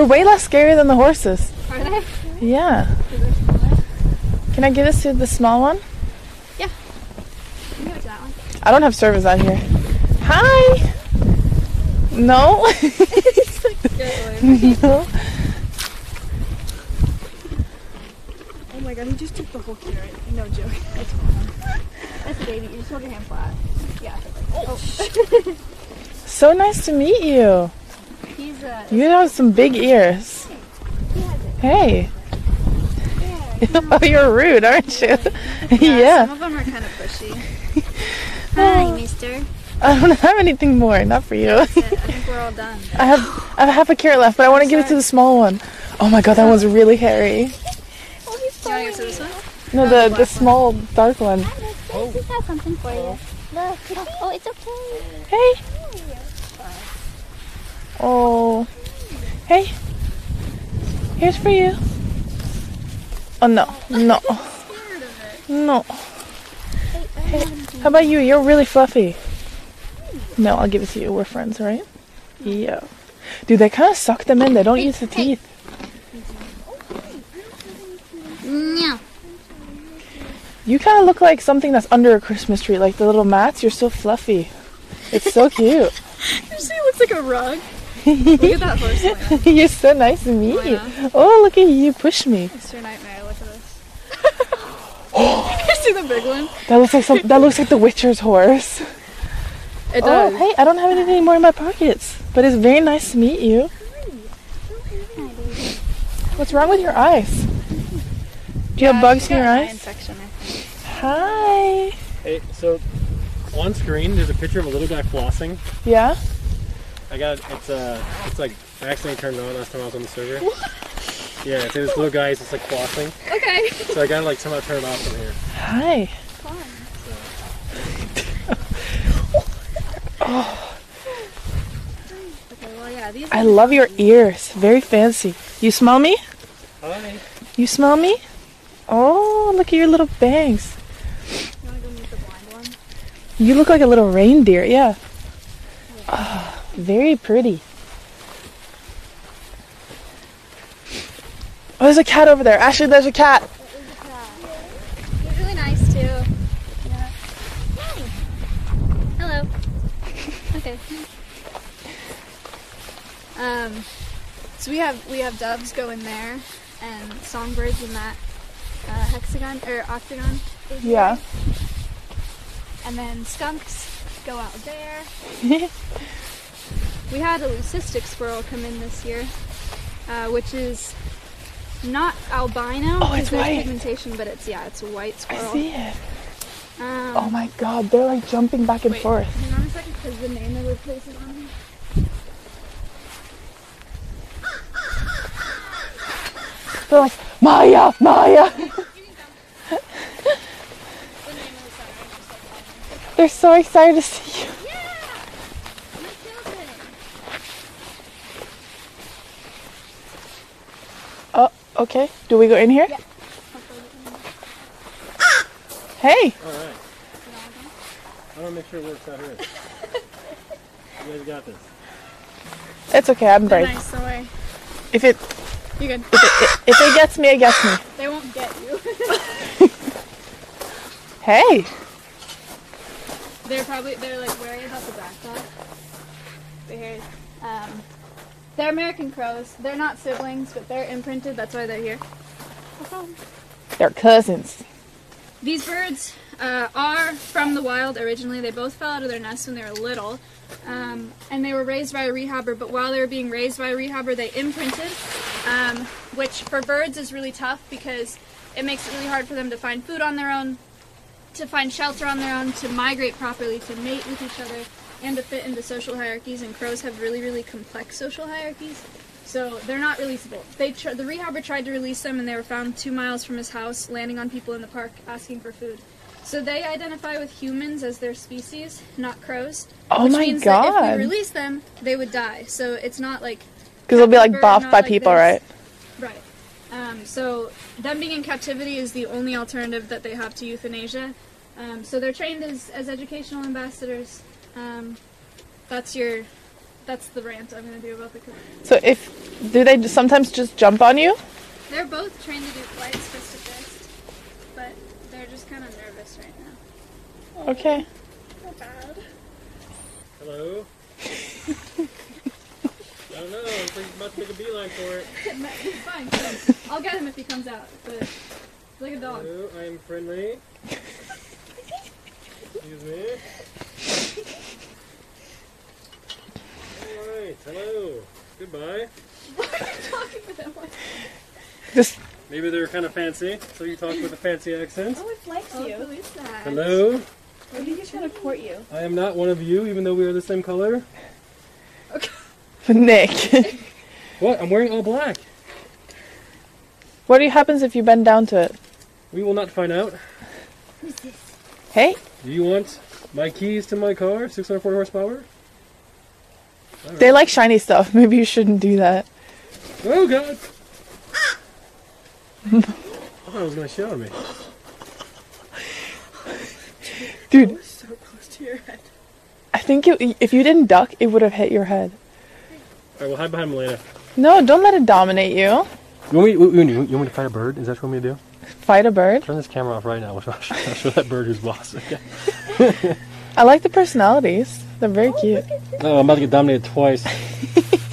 They're way less scary than the horses. Are they? Yeah. Can I give this to the small one? Give it to that one. I don't have service out here. Hi. No. no. Oh my god, he just took the whole carrot. No joke. That's a baby. You just hold your hand flat. Yeah. Oh. So nice to meet you. He's You have some big ears. he has it. Hey. Yeah. oh, you're rude, aren't you? Some yeah. Some of them are kind of pushy. Hi, mister. I don't have anything more. Not for you. I think we're all done. I have I have half a carrot left, but I want to give it to the small one. Oh my god, that one's really hairy. Oh, he's you want to this one? No, the the small dark one. Oh. This has something for you. Oh. Look. Oh, it's okay. Hey. Oh. Hey. Here's for you. Oh no, no, no. Hey, how about you? You're really fluffy. No, I'll give it to you. We're friends, right? Yeah. Dude, they kind of suck them in. They don't use the teeth. No. You kind of look like something that's under a Christmas tree, like the little mats. You're so fluffy. It's so cute. She looks like a rug. Look at that horse. You're so nice to meet oh, you. Oh, look at you. You push me. It's your nightmare. Look at this. you see the big one? That looks like some. That looks like the Witcher's horse. It oh, does. Oh, hey, I don't have anything more in my pockets, but it's very nice to meet you. What's wrong with your eyes? Do you have bugs in your eyes? Infection, I think. Hi. Hey, so on screen there's a picture of a little guy flossing. Yeah. I got it's uh it's like I accidentally turned on last time I was on the server. What? Yeah, it's this little guy is just like flossing. Okay. So I gotta like somehow turn it off from here. Hi. Okay, well, yeah, these I love your ears. Very fancy. You smell me? Hi. You smell me? Oh, look at your little bangs. You want to go meet the blind one? You look like a little reindeer. Yeah. Ah, very pretty. Oh, there's a cat over there. Ashley, there's a cat. He's really nice too. Yeah. Hello. Okay. Um, so we have we have doves go in there, and songbirds in that uh, hexagon or octagon. Yeah. And then skunks go out there. We had a leucistic squirrel come in this year, uh, which is not albino Oh, it's there's white. pigmentation, but it's yeah, it's a white I squirrel. see it. Um, Oh my god, they're like jumping back and wait, forth. Hang on a second, because the name of the place is on here. They're like, Maya, Maya. They're so excited to see you. Oh, okay. Do we go in here? Hey. Alright. I wanna make sure it works out here. You guys got this. It's okay, I'm brave. Nice, don't. If it You good? if it gets me, it gets me. They won't get you. Hey. they're probably they're like wary about the backpack. dot. They're here. Um, they're American crows. They're not siblings, but they're imprinted. That's why they're here. They're cousins. These birds uh, are from the wild originally. They both fell out of their nests when they were little. Um, and they were raised by a rehabber, but while they were being raised by a rehabber, they imprinted, um, which for birds is really tough because it makes it really hard for them to find food on their own, to find shelter on their own, to migrate properly, to mate with each other, and to fit into social hierarchies. And crows have really, really complex social hierarchies. So they're not releasable. They tr- the rehabber tried to release them, and they were found two miles from his house, landing on people in the park, asking for food. So they identify with humans as their species, not crows. Oh which my means that if God. we release them, they would die. So it's not like Because they'll be like boffed by like people, this. right? right. Um, so them being in captivity is the only alternative that they have to euthanasia. Um, so they're trained as, as educational ambassadors. Um, that's your that's the rant I'm gonna do about the cookie. So if do they sometimes just jump on you? They're both trained to do flights fist to fist, but they're just kind of nervous right now. Okay. Not bad. Hello. I don't know. I'm pretty about to make a beeline for it. He's fine. so I'll get him if he comes out. But he's like a dog. Hello, I am friendly. Excuse me. Alright, hello. Goodbye. Why are you talking to them? like- Just Maybe they're kind of fancy, so you talk with a fancy accent. Oh, it likes Oh, you. who is that? Hello, I think it's trying to court you. I am not one of you, even though we are the same color. Okay. Nick. What? I'm wearing all black. what do you happens if you bend down to it? We will not find out. Hey, Do you want my keys to my car? 640 horsepower? they like shiny stuff. Maybe you shouldn't do that. Oh god! oh, it was gonna show me. Dude, So close to your head. I think it, if you didn't duck, it would have hit your head. Alright, we'll hide behind Malena. No, don't let it dominate you. You want, me, you, want me- you want me to fight a bird? Is that what you want me to do? Fight a bird. Turn this camera off right now. I'll show, I'll show that bird who's boss. Okay. I like the personalities. They're very cute. Oh, I'm about to get dominated twice.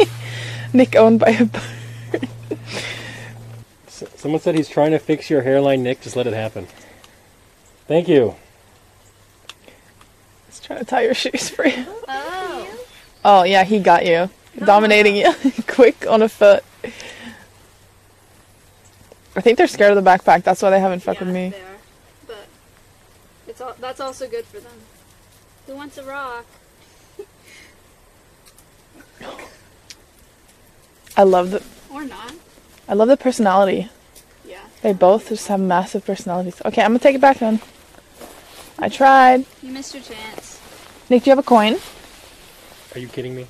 Nick owned by a bird. Someone said he's trying to fix your hairline, Nick. Just let it happen. Thank you. He's trying to tie your shoes for you. Oh. Oh yeah, he got you. Dominating you. Quick on a foot. I think they're scared of the backpack. That's why they haven't fucked yeah, with me. They are. But it's all, that's also good for them. Who wants a rock? I love the Or not. I love the personality. Yeah. They both just have massive personalities. Okay, I'm gonna take it back then. I tried. You missed your chance. Nick, do you have a coin? Are you kidding me?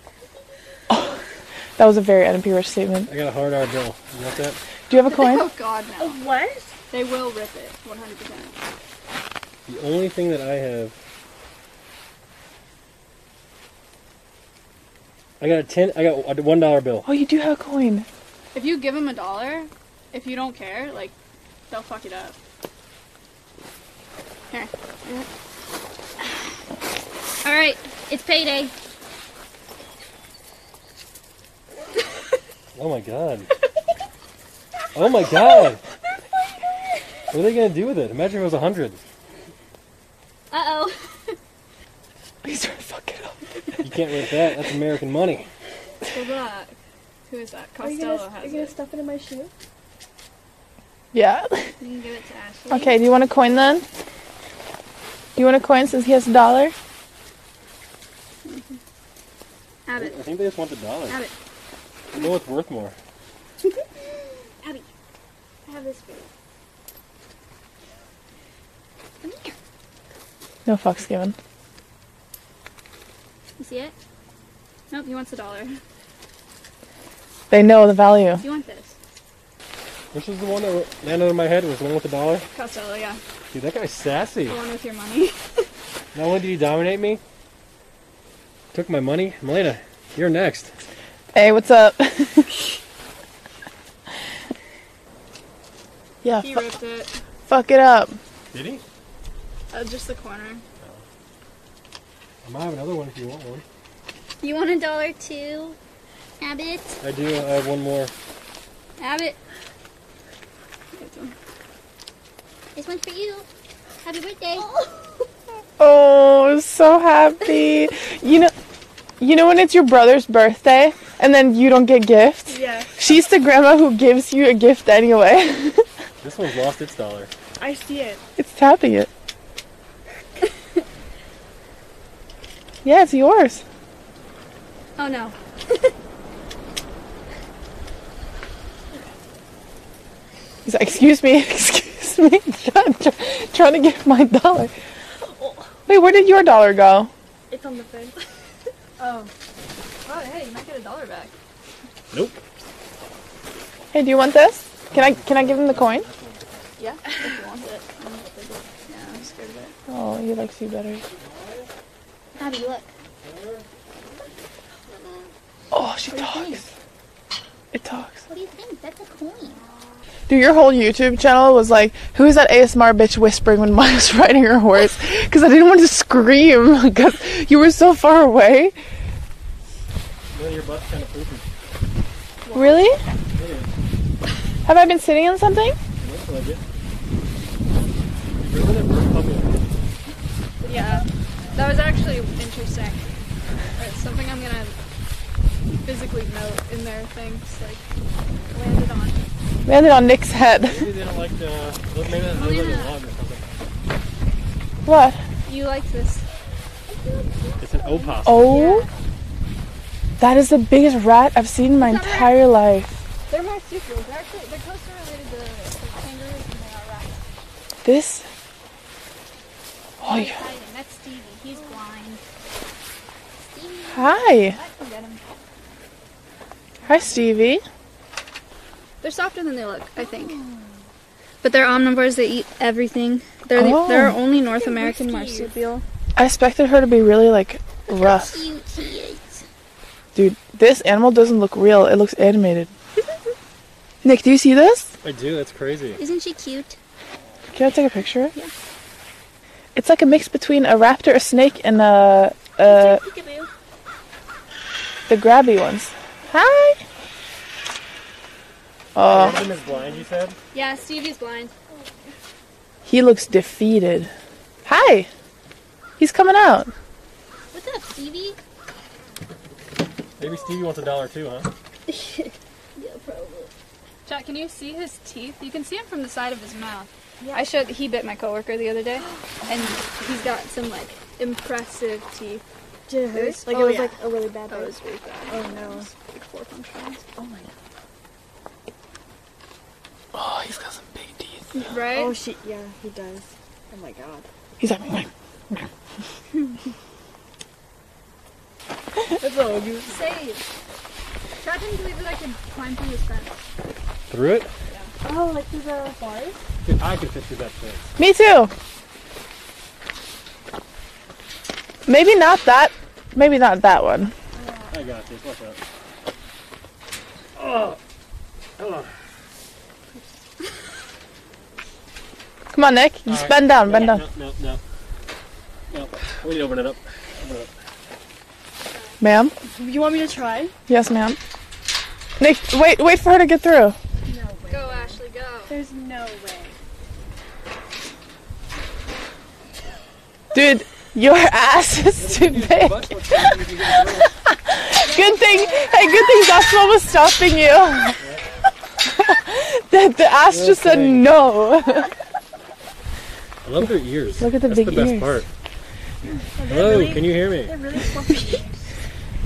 Oh, That was a very NP rich statement. I got a hard R bill. You want that? Do you have a coin? Oh god, no. What? They will rip it. 100%. The only thing that I have. I got a ten. I got a one dollar bill. Oh, you do have a coin. If you give them a dollar, if you don't care, like, they'll fuck it up. Here. Alright, it's payday. Oh my god. Oh my god. What are they gonna do with it? Imagine if it was a hundred. Uh oh. He's trying to fuck it up. You can't rip that. That's American money. Good luck. Who is that? Are you Costello gonna, are you gonna it. stuff it in my shoe? Yeah. You can give it to Ashley. Okay, do you want a coin then? Do you want a coin since he has a dollar? Have it. I think they just want the dollar. Have it. I know what's worth more. Abby. I have this for you. Come here. No fucks given. You see it? Nope, he wants a dollar. They know the value. Do You want this? Which is the one that landed on my head? Was the one with the dollar? Costello, yeah. Dude, that guy's sassy. The one with your money. Not only did he dominate me, took my money. Malena, you're next. Hey, what's up? yeah, he ripped it. fuck it up. Did he? Uh, just the corner. I might have another one if you want one. You want a dollar too? Abbott? I do. I have one more. Abbott? This one's for you. Happy birthday. Oh, so happy. You know, you know when it's your brother's birthday and then you don't get gifts? Yeah. She's the grandma who gives you a gift anyway. This one's lost its dollar. I see it. it's tapping it. yeah, it's yours. Oh no. He's like, excuse me, excuse me. Trying, try- trying to get my dollar. Wait, where did your dollar go? It's on the fence. Oh. Oh, hey, you might get a dollar back. Nope. Hey, do you want this? Can I can I give him the coin? Yeah, if you want it. I'm not big- Yeah, I'm scared of it. Oh, he likes you better. How do you look. Oh, she What do you think? talks. It talks. What do you think? That's a coin. Dude, your whole YouTube channel was like, who is that ASMR bitch whispering when Maya was riding her horse? Because I didn't want to scream because you were so far away. Well, your butt's kind of poopy. Really? Have I been sitting on something? Looks like it. Remember that first puppy? Yeah, that was actually interesting. It's something I'm gonna physically note in their things, like landed on. Landed on Nick's head. Maybe they don't like uh, the. Maybe that looks like a log or something. What? You like this? It's an opossum. Oh? That is the biggest rat I've seen in my Is that entire life. They're marsupials. They're actually they're closer related to, to kangaroos than they are rats. This? Oh, yeah. That's Stevie. He's blind. Stevie, Hi. I can get 'em. Hi, Stevie. They're softer than they look, I think. But they're omnivores. They eat everything. They're the, Oh. they're only North American marsupial. I expected her to be really, like, rough. cute he is. Dude, this animal doesn't look real. It looks animated. Nick, do you see this? I do. That's crazy. Isn't she cute? Can I take a picture? Yeah. It's like a mix between a raptor, a snake, and a, a the grabby ones. Hi. One Oh, of them is blind. You said. Yeah, Stevie's blind. he looks defeated. Hi. He's coming out. What's up, Stevie? Maybe Stevie wants a dollar too, huh? Yeah, probably. Jack, can you see his teeth? You can see him from the side of his mouth. I showed he bit my coworker the other day, and he's got some like impressive teeth. Did it hurt? Like Oh, it was yeah. like a really bad oh, That bite. was really bad. Oh no. Like four punctures. Oh, my god. Oh, he's got some big teeth. Right? Oh shit, yeah, he does. Oh my god. He's like, That's all you Save. Chad didn't believe that I could climb through this fence. Through it? Yeah. Oh, like through the bars? Dude, I could fit through that fence. me too. Maybe not that. Maybe not that one. I got this. Watch out. Oh. Oh. Come on, Nick. Just Alright. bend down. Bend no, down. No, no, no. No. We need to open it up. Open it up. Ma'am. You want me to try? Yes, ma'am. Nick, wait, wait for her to get through. No way. Go, Ashley, go. There's no way. Dude, your ass is too big. Good thing, hey, good thing Joshua was stopping you. the, the ass just said no. I love their ears. Look at the That's big the best ears. part. Hello, can you hear me? They're really fluffy.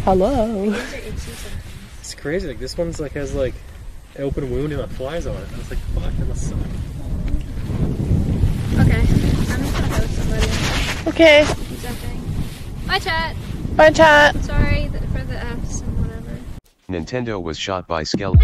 Hello. It's crazy. Like this one's like has like an open wound and it flies on it. I was like, fuck, that must suck. Okay. I'm just gonna host somebody. Okay. Something. Bye, chat. Bye, chat. Sorry for the F's and whatever. Nintendo was shot by Skell.